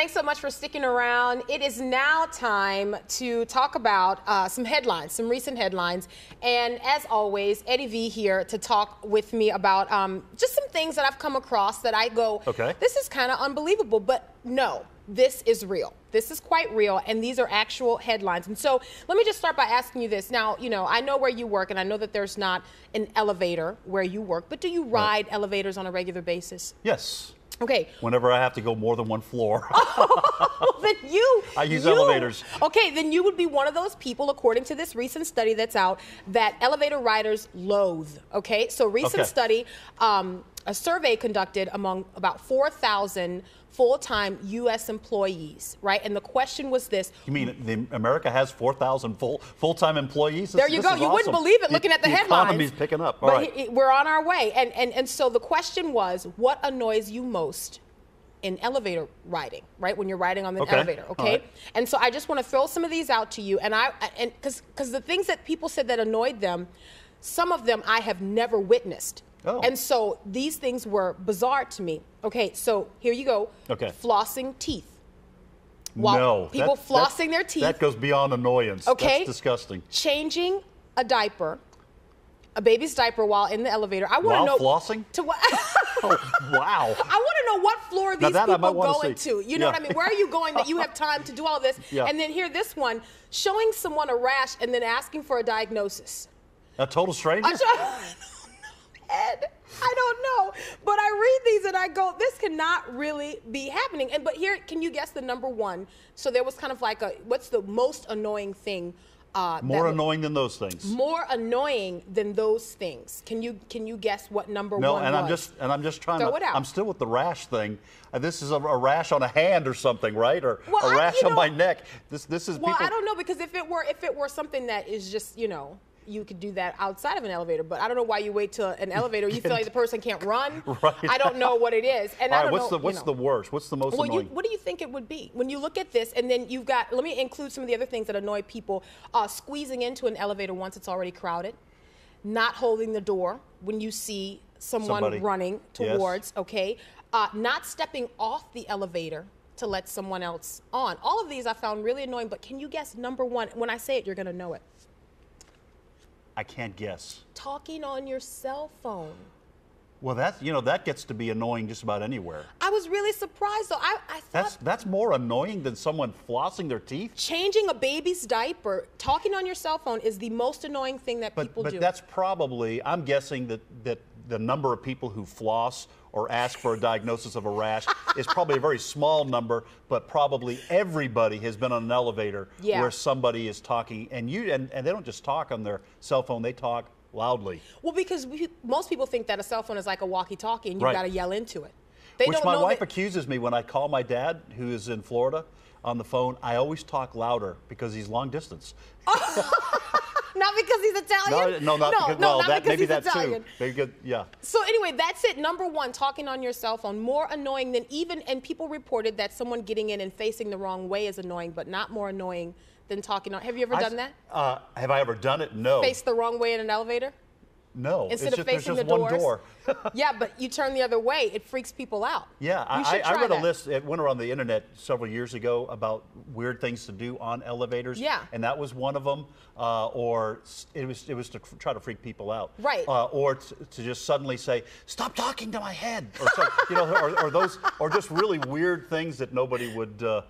Thanks so much for sticking around. It is now time to talk about uh, some headlines, some recent headlines. And as always, Eddie V here to talk with me about um, just some things that I've come across that I go, Okay. this is kind of unbelievable. But no, this is real. This is quite real, and these are actual headlines. And so let me just start by asking you this. Now, you know, I know where you work, and I know that there's not an elevator where you work, but do you ride elevators on a regular basis? Yes. Okay, Whenever I have to go more than one floor. oh, then you. I use you- elevators. Okay, then you would be one of those people, according to this recent study that's out, that elevator riders loathe. Okay, so recent Okay. study, um, a survey conducted among about 4,000 full-time U.S. employees, right? And the question was this: you mean the, America has 4,000 full full-time employees? This- There you go. You wouldn't believe it looking at the, headlines. The economy's picking up. All but right. he- we're on our way. And, and, and so the question was, what annoys you most in elevator riding, right? When you're riding on the Okay. elevator, okay? right. And so I just want to throw some of these out to you. And I, and because because the things that people said that annoyed them, some of them I have never witnessed. Oh. And so these things were bizarre to me. Okay, so here you go. Okay. Flossing teeth. while no. people that- flossing their teeth. That goes beyond annoyance. Okay. That's disgusting. changing a diaper, a baby's diaper while in the elevator. I want to know flossing? To what? Oh, wow. I want to know what floor these that people go into. You know Yeah. what I mean? Where are you going that you have time to do all this? Yeah. And then here, this one, showing someone a rash and then asking for a diagnosis. A total stranger? I don't know, I don't know. But I read these and I go, this cannot really be happening. And but here, can you guess the number one? So there was kind of like a what's the most annoying thing? Uh, More annoying than those things. more annoying than those things. Can you can you guess what number No, one and was? I'm just and I'm just trying Throw to. it out. I'm still with the rash thing. Uh, this is a, a rash on a hand or something, right? Or Well, I- a rash you on know- my neck. This this is well, people. I don't know because if it were if it were something that is just you know you could do that outside of an elevator, but I don't know why you wait till an elevator. You feel like the person can't run. Right. I don't know what it is, and I All right, don't what's know. the you what's know. the worst? What's the most Well, you, what do you think it would be when you look at this, and then you've got? Let me include some of the other things that annoy people: uh, squeezing into an elevator once it's already crowded, not holding the door when you see someone Somebody. running Yes. towards. Okay, uh, not stepping off the elevator to let someone else on. All of these I found really annoying. But can you guess number one? When I say it, you're going to know it. I can't guess. Talking on your cell phone. Well, that you know that gets to be annoying just about anywhere. I was really surprised though. I, I thought That's that's more annoying than someone flossing their teeth. changing a baby's diaper, talking on your cell phone is the most annoying thing that But people but do. that's probably I'm guessing that that the number of people who floss or ask for a diagnosis of a rash is probably a very small number, but probably everybody has been on an elevator Yeah. where somebody is talking and you and, and they don't just talk on their cell phone, they talk loudly. well, because we, most people think that a cell phone is like a walkie-talkie and you've Right. got to yell into it. They Which don't my know wife that- accuses me when I call my dad, who is in Florida, on the phone. I always talk louder because he's long distance. not because he's Italian. No, no, not no, because, no, well, not that, because maybe he's that Italian. too. Maybe good, yeah. So anyway, that's it. Number one, talking on your cell phone, more annoying than even. And people reported that someone getting in and facing the wrong way is annoying, but not more annoying than talking on. Have you ever I- done that? Uh, have I ever done it? No. Face the wrong way in an elevator? No. Instead it's of just, facing the doors. door. yeah, but you turn the other way, it freaks people out. Yeah, I, I read that. a list. It went around the internet several years ago about weird things to do on elevators. Yeah. and that was one of them. Uh, or it was it was to try to freak people out. Right. Uh, or to just suddenly say, "Stop talking to my head," or so, you know, or, or those, or just really weird things that nobody would uh,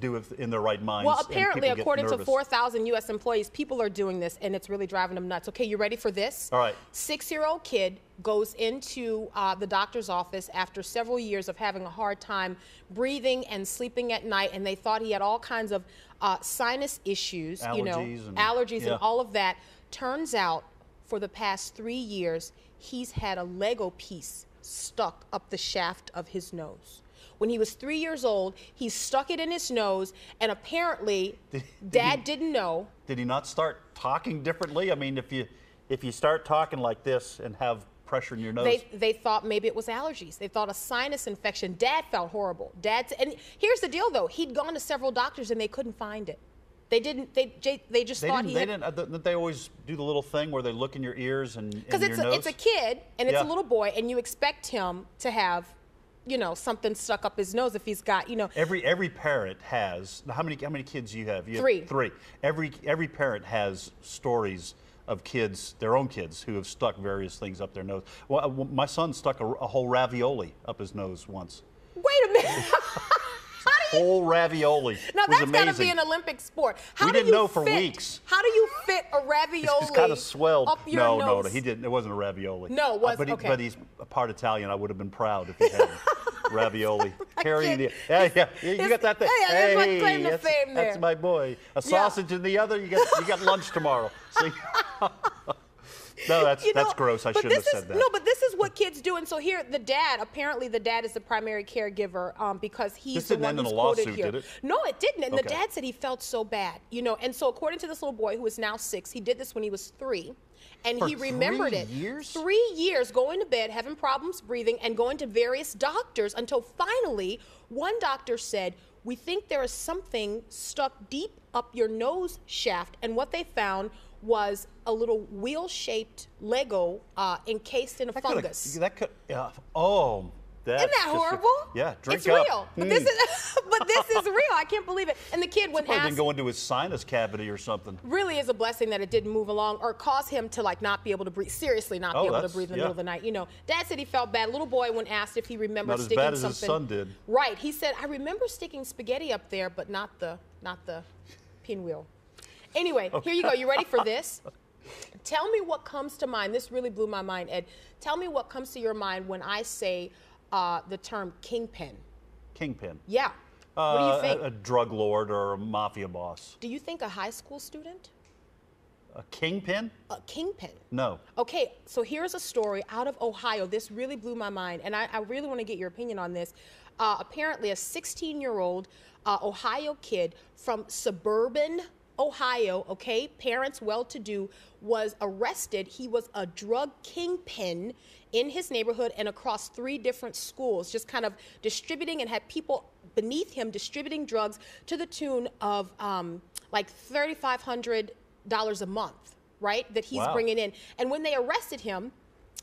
do if in their right minds. Well, apparently, according to 4,000 U.S. employees, people are doing this, and it's really driving them nuts. Okay, you ready for this? All right. Six-year-old kid goes into uh, the doctor's office after several years of having a hard time breathing and sleeping at night, and they thought he had all kinds of uh, sinus issues, you know, Allergies and- allergies yeah. and all of that. Turns out, for the past three years, he's had a Lego piece stuck up the shaft of his nose. When he was three years old, he stuck it in his nose, and apparently, Did- did Dad he- didn't know. Did he not start talking differently? I mean, if you if you start talking like this and have pressure in your nose, They, they thought maybe it was allergies. They thought a sinus infection. Dad felt horrible. Dad, and here's the deal though: he'd gone to several doctors and they couldn't find it. They didn't. They they just they thought didn't. he They had didn't. Uh, th- they always do the little thing where they look in your ears and because it's your a, nose. it's a kid and it's Yeah. a little boy, and you expect him to have you know, something stuck up his nose if he's got, you know. Every every parent has how many how many kids you have? You have Three. Three. Every every parent has stories of kids, their own kids, who have stuck various things up their nose. Well, uh, my son stuck a, a whole ravioli up his nose once. Wait a minute. How do you- Whole ravioli. now that's got to be an Olympic sport. How We didn't know for fit- weeks. How do you fit a ravioli It's kind of swelled. up your no, nose? no, he didn't. It wasn't a ravioli. No, it was- Uh, but, he, okay. but he's a part Italian. I would have been proud if he had ravioli. Carrying the yeah, yeah. You got that thing. yeah, hey, claim to that's, that's my boy. A sausage in the other. You got you got lunch tomorrow. See? no, that's You know, that's gross. I but shouldn't have this said is, that. No, but this is what kids do. And so here, the dad, apparently the dad is the primary caregiver um, because he's This the didn't one end in who's a quoted lawsuit, here. did it? No, it didn't. And the dad said he felt so bad, you know. And so according to this little boy who is now six, he did this when he was three. And For he remembered three it. years? Three years going to bed, having problems breathing, and going to various doctors until finally one doctor said, We think there is something stuck deep up your nose shaft. And what they found was a little wheel shaped Lego uh, encased in a That fungus. That could. Yeah. Oh. That's Isn't that horrible? yeah. Drink it's up. real. But Mm. this is but this is real. I can't believe it. And the kid when asked didn't go into his sinus cavity or something. really is a blessing that it didn't move along or cause him to like not be able to breathe seriously not Oh, be able to breathe in the yeah. middle of the night you know dad said he felt bad little boy when asked if he remembered Not as sticking bad as his something son did. right he said i remember sticking spaghetti up there but not the not the pinwheel anyway here you go you ready for this tell me what comes to mind this really blew my mind ed tell me what comes to your mind when i say uh, the term kingpin Kingpin. yeah what do Uh, you think A, a drug lord or a mafia boss. do you think a high school student A kingpin? a kingpin No. Okay, so here's a story out of Ohio. This really blew my mind, and I, I really want to get your opinion on this. Uh, apparently, a 16 year old uh, Ohio kid from suburban Ohio, okay, parents well to do, was arrested. He was a drug kingpin in his neighborhood and across three different schools, just kind of distributing and had people beneath him distributing drugs to the tune of um, like $3,500 a month, right? That he's Wow. bringing in. And when they arrested him,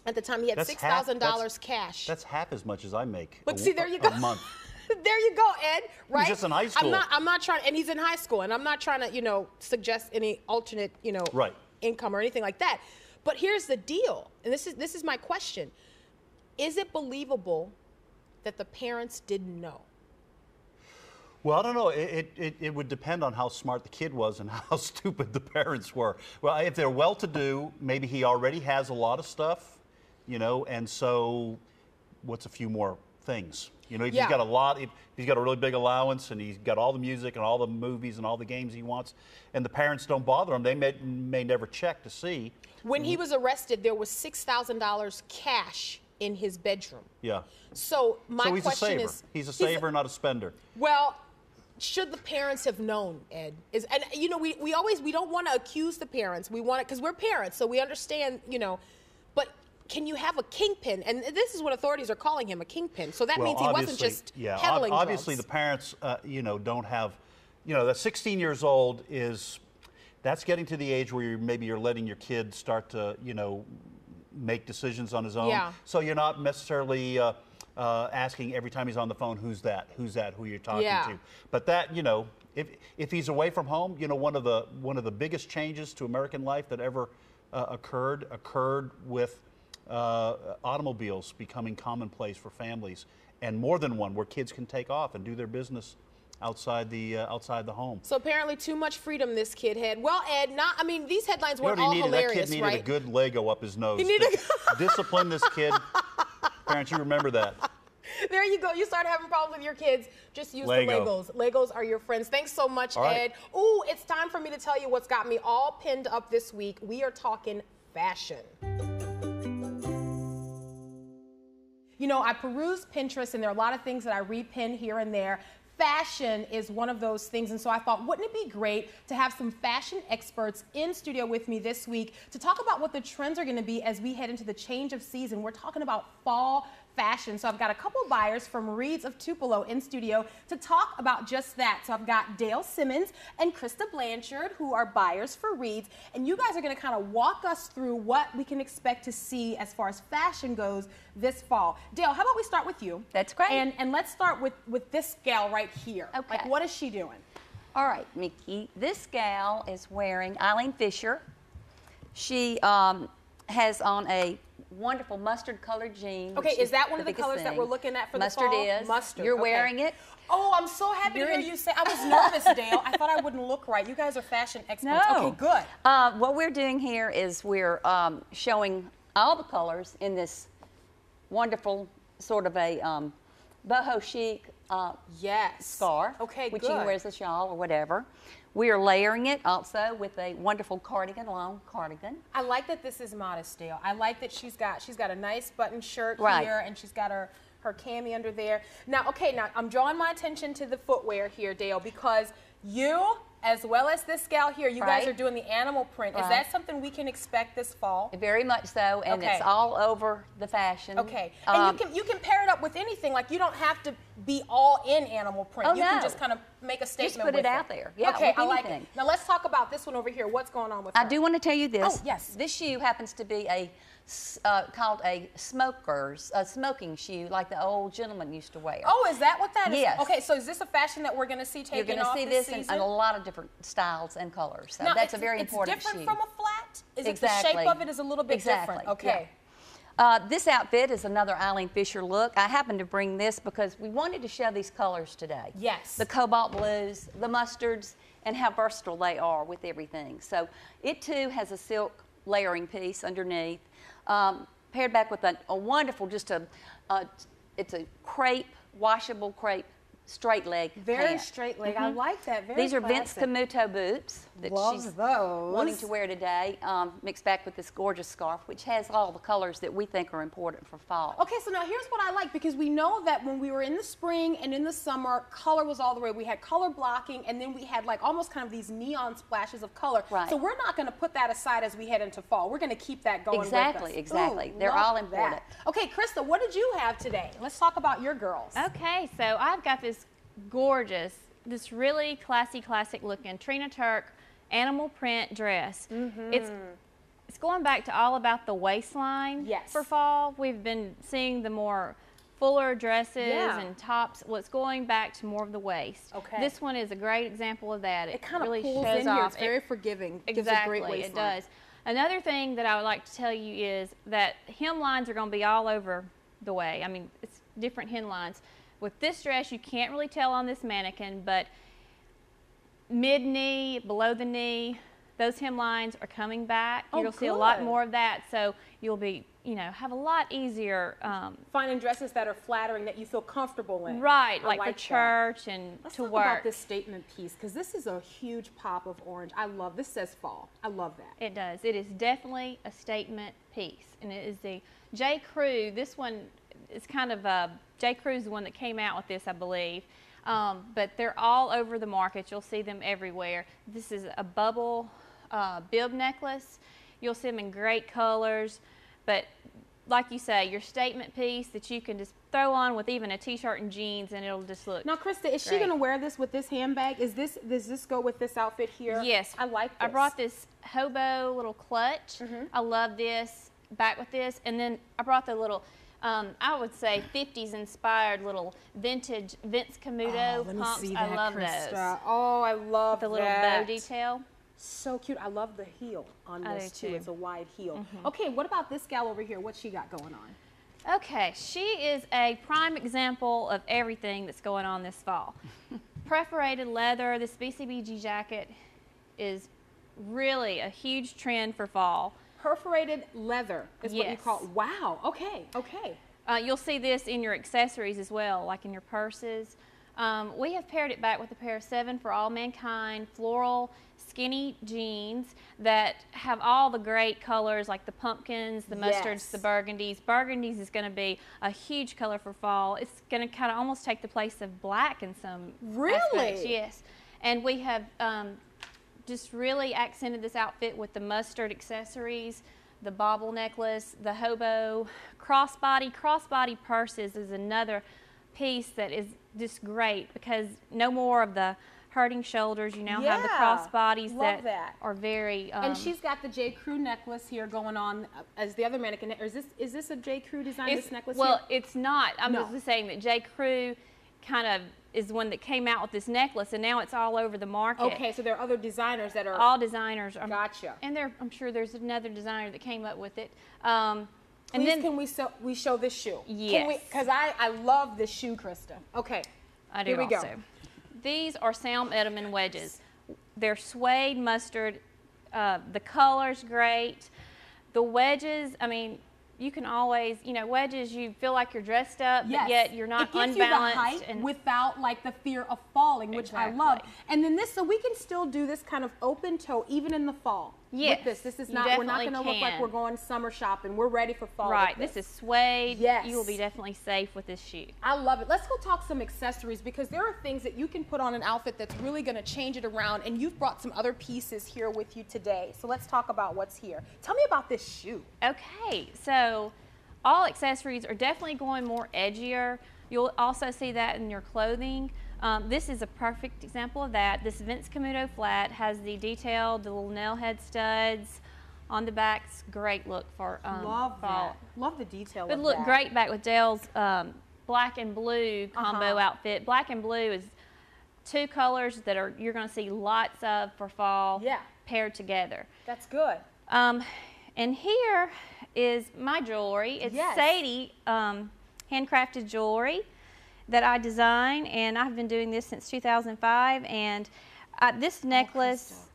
at the time he had That's six half- thousand that's- dollars cash. That's half as much as I make. But a, see, there you go. A month. there you go, Ed. Right? just in high school. I'm not. I'm not trying. And he's in high school, and I'm not trying to, you know, suggest any alternate, you know, Right. income or anything like that. But here's the deal, and this is this is my question: Is it believable that the parents didn't know? Well, I don't know. It, it, it, it would depend on how smart the kid was and how stupid the parents were. Well, if they're well to do, maybe he already has a lot of stuff, you know, and so what's a few more things? You know, if Yeah. he's got a lot, if he's got a really big allowance and he's got all the music and all the movies and all the games he wants, and the parents don't bother him, they may, may never check to see. When he was arrested, there was six thousand dollars cash in his bedroom. Yeah. So my so he's a question saver. is, he's a saver, not a spender. Well, should the parents have known, Ed? Is and you know we, we always we don't want to accuse the parents. We want it because we're parents, so we understand, you know. But can you have a kingpin? And this is what authorities are calling him a kingpin. So that Well, means he wasn't just yeah, ob- peddling obviously drugs. the parents, uh, you know, don't have, you know, the 16 years old is, that's getting to the age where you're, maybe you're letting your kid start to, you know, make decisions on his own. Yeah. So you're not necessarily uh, uh, asking every time he's on the phone, who's that? Who's that? Who you're talking Yeah. to? But that, you know, if if he's away from home, you know, one of the one of the biggest changes to American life that ever uh, occurred occurred with uh, automobiles becoming commonplace for families, and more than one, where kids can take off and do their business outside the uh, outside the home. So apparently, too much freedom this kid had. Well, Ed, not. I mean, these headlines You weren't what all he needed? hilarious, that kid needed right? a good Lego up his nose. He needed Di- Discipline this kid. Parents, you remember that. There you go. You start having problems with your kids. Just use Lego. the Legos. Legos are your friends. Thanks so much, right. Ed. Ooh, it's time for me to tell you what's got me all pinned up this week. We are talking fashion. You know, I peruse Pinterest and there are a lot of things that I repin here and there. Fashion is one of those things, and so I thought, wouldn't it be great to have some fashion experts in studio with me this week to talk about what the trends are going to be as we head into the change of season? We're talking about fall fashion. So I've got a couple buyers from Reeds of Tupelo in studio to talk about just that. So I've got Dale Simmons and Krista Blanchard, who are buyers for Reeds, and you guys are going to kind of walk us through what we can expect to see as far as fashion goes this fall. Dale, how about we start with you? That's great. And and let's start with with this gal right here. Okay. Like, what is she doing? All right, Meeke. This gal is wearing Eileen Fisher. She um, has on a wonderful mustard colored jeans. Okay, is that one of the colors that we're looking at for mustard the fall? is. Mustard. You're okay. wearing it. Oh, I'm so happy You're to hear you say. I was nervous, Dale. I thought I wouldn't look right. You guys are fashion experts. No. Okay, good. Uh, what we're doing here is we're um, showing all the colors in this wonderful sort of a um, boho chic uh, Yes. scarf, Okay, which good. you can wear as a shawl or whatever. We are layering it also with a wonderful cardigan, long cardigan. I like that this is modest, Dale. I like that she's got she's got a nice button shirt Right. here, and she's got her her cami under there. Now, okay, now I'm drawing my attention to the footwear here, Dale, because you, as well as this gal here, you guys are doing the animal print. Is that something we can expect this fall? Very much so, and Okay. it's all over the fashion. Okay, and Um, you can you can pair it up with anything. Like you don't have to be all in animal print. Oh, you can just kind of make a statement. Just put it with out there. Yeah, okay, I like it. Now let's talk about this one over here. What's going on with I her? do want to tell you this. Oh, yes. This shoe happens to be a uh, called a smoker's a smoking shoe, like the old gentleman used to wear. Oh, is that what that is? Yes. Okay, so is this a fashion that we're going to see taken You're going to see this this in, in a lot of different styles and colors. So Now, that's a it's- very it's important different from a flat. Is exactly. it the shape of it is a little bit exactly. different? Okay. yeah. Uh, this outfit is another Eileen Fisher look. I happened to bring this because we wanted to show these colors today. Yes. The cobalt blues, the mustards, and how versatile they are with everything. So it too has a silk layering piece underneath, um, paired back with a, a wonderful, just a, a, it's a crepe, washable crepe, straight leg Very pant. straight leg. I like that. Very Mm-hmm. These are Vince. Camuto boots that Love she's those. wanting to wear today, um, mixed back with this gorgeous scarf, which has all the colors that we think are important for fall. Okay, so now here's what I like because we know that when we were in the spring and in the summer, color was all the way. We had color blocking and then we had like almost kind of these neon splashes of color. Right. So we're not going to put that aside as we head into fall. We're going to keep that going. with Exactly, us. exactly. Ooh, They're love all that. important. Okay, Krista, what did you have today? Let's talk about your girls. Okay, so I've got this gorgeous, this really classy, classic looking Trina Turk animal print dress. Mm-hmm. It's it's going back to all about the waistline Yes. for fall. We've been seeing the more fuller dresses Yeah. and tops. Well, it's going back to more of the waist. Okay. This one is a great example of that. It kind of really pulls shows in here. off. It's very It- forgiving. Gives Exactly, a great it does. Another thing that I would like to tell you is that hemlines are going to be all over the way. I mean, it's different hemlines. With this dress, you can't really tell on this mannequin, but mid knee, below the knee, those hemlines are coming back. Oh, You'll see a lot more of that, so you'll be, you know, have a lot easier. Um, Finding dresses that are flattering that you feel comfortable in. right, I like, for church and Let's to talk work. about this statement piece because this is a huge pop of orange. I love this. Says fall. I love that. It does. It is definitely a statement piece, and it is the J. Crew. This one is kind of uh, J. Crew's the one that came out with this, I believe. Um, but they're all over the market. You'll see them everywhere. This is a bubble uh, bib necklace. You'll see them in great colors, but like you say, your statement piece that you can just throw on with even a t-shirt and jeans, and it'll just look. Now, Krista, is she going to wear this with this handbag? Is this does this go with this outfit here? Yes, I like. This. I brought this hobo little clutch. Mm-hmm. I love this. Back with this, and then I brought the little, um, I would say 50s inspired little vintage Vince Camuto Oh, pumps. I love Krista. those. Oh, I love The little that. bow detail. So cute. I love the heel on I this too. too. It's a wide heel. Okay, what about this gal over here? What's she got going on? Okay, she is a prime example of everything that's going on this fall. Perforated leather, this BCBG jacket is really a huge trend for fall. Perforated leather is what you Yes. call. Wow. Okay. Okay. Uh, you'll see this in your accessories as well, like in your purses. Um, we have paired it back with a pair of Seven for All Mankind floral skinny jeans that have all the great colors like the pumpkins, the mustards, Yes. the burgundies. Burgundies is going to be a huge color for fall. It's going to kind of almost take the place of black in some aspects. Really? Yes. And we have um, just really accented this outfit with the mustard accessories, the bauble necklace, the hobo crossbody. Crossbody purses is another piece that is just great because no more of the hurting shoulders. You now have the crossbodies that, that. are very. Um, And she's got the J. Crew necklace here going on uh, as the other mannequin. Is this is this a J. Crew design? This necklace? Well, here? it's not. I'm No. just saying that J. Crew kind of is the one that came out with this necklace, and now it's all over the market. okay. So there are other designers that are. All designers. Are, Gotcha. And there, I'm sure there's another designer that came up with it. Um, Please, and then can we show we show this shoe? Yes. Because I I love this shoe, Krista. Okay. I do Here we go. These are Sam Edelman wedges. They're suede mustard. Uh, the color's great. The wedges, I mean, you can always, you know, wedges. You feel like you're dressed up, Yes. but yet you're not it gives unbalanced. You the height and without like the fear of falling, which I love. And then this, so we can still do this kind of open toe even in the fall. Yes, With this, this is not. We're not going to look like we're going summer shopping. We're ready for fall. right, this is suede. Yes. You will be definitely safe with this shoe. I love it. Let's go talk some accessories because there are things that you can put on an outfit that's really going to change it around. And you've brought some other pieces here with you today. So let's talk about what's here. Tell me about this shoe. Okay, so all accessories are definitely going more edgier. You'll also see that in your clothing. Um, this is a perfect example of that. This Vince Camuto flat has the detailed, the little nail head studs on the back's great look for um, love fall. that. Love the detail. Would of look that. great back with Dale's um, black and blue combo Uh-huh. outfit. Black and blue is two colors that are you're going to see lots of for fall Yeah. paired together. That's good. Um, and here is my jewelry. It's Yes. Sadie um, handcrafted jewelry that I design, and I've been doing this since 2005. And uh, this necklace,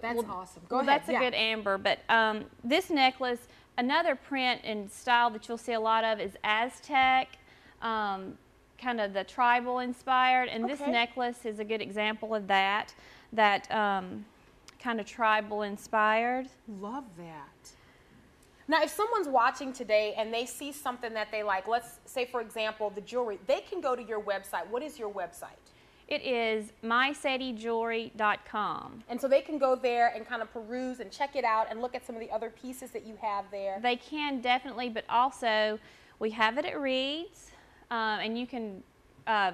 That's well, awesome. Go well, ahead. that's a yeah. good amber, but um, this necklace, another print and style that you'll see a lot of is Aztec. Um, kind of the tribal inspired and this necklace is a good example of that that um, kind of tribal inspired Love that. Now, if someone's watching today and they see something that they like, let's say, for example, the jewelry, they can go to your website. What is your website? It is mysadijewelry.com. And so they can go there and kind of peruse and check it out and look at some of the other pieces that you have there. They can definitely, but also we have it at Reed's, um, and you can uh,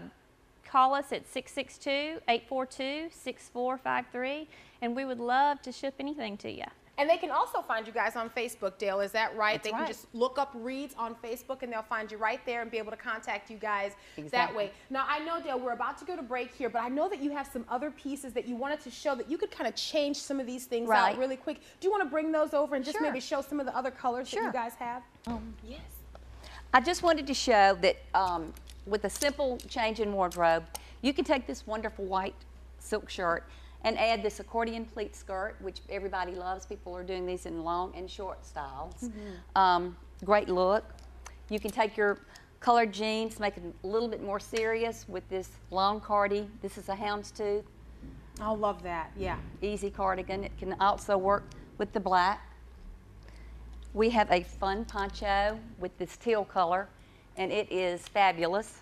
call us at 662-842-6453, and we would love to ship anything to you. And they can also find you guys on Facebook, Dale. Is that right? That's they can right. just look up Reeds on Facebook and they'll find you right there and be able to contact you guys that way. Now, I know, Dale, we're about to go to break here, but I know that you have some other pieces that you wanted to show that you could kind of change some of these things out really quick. Do you want to bring those over and just Sure. maybe show some of the other colors that you guys have? yes. I just wanted to show that um, with a simple change in wardrobe, you can take this wonderful white silk shirt and add this accordion pleat skirt, which everybody loves. People are doing these in long and short styles. Um, great look. You can take your colored jeans, make it a little bit more serious with this long cardi. This is a houndstooth, I love that. Yeah. easy cardigan. It can also work with the black. We have a fun poncho with this teal color, and it is fabulous.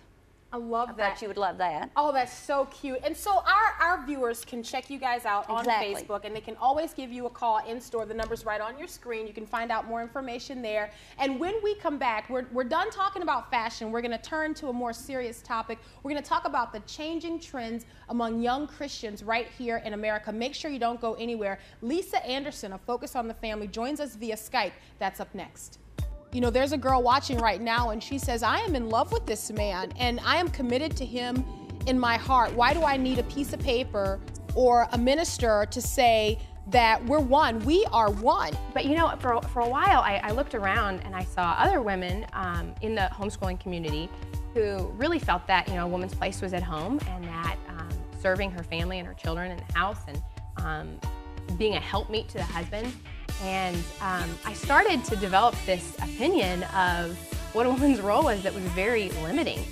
I love I that. thought you would love that. Oh, that's so cute. And so our, our viewers can check you guys out on Exactly. Facebook and they can always give you a call in store. The number's right on your screen. You can find out more information there. And when we come back, we're, we're done talking about fashion. We're going to turn to a more serious topic. We're going to talk about the changing trends among young Christians right here in America. Make sure you don't go anywhere. Lisa Anderson of Focus on the Family joins us via Skype. That's up next. You know, there's a girl watching right now, and she says, I am in love with this man, and I am committed to him in my heart. Why do I need a piece of paper or a minister to say that we're one? We are one. But you know, for, for a while, I, I looked around and I saw other women um, in the homeschooling community who really felt that you know a woman's place was at home and that um, serving her family and her children in the house and um, being a helpmeet to the husband. And um, I started to develop this opinion of what a woman's role was that was very limiting.